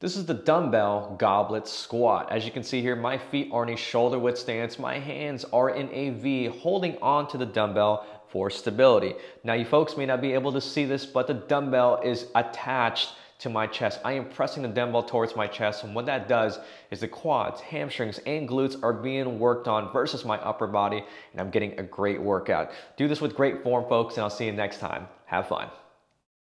This is the dumbbell goblet squat. As you can see here, my feet are in a shoulder width stance. My hands are in a V holding on to the dumbbell for stability. Now you folks may not be able to see this, but the dumbbell is attached to my chest. I am pressing the dumbbell towards my chest and what that does is the quads, hamstrings, and glutes are being worked on versus my upper body and I'm getting a great workout. Do this with great form folks and I'll see you next time. Have fun.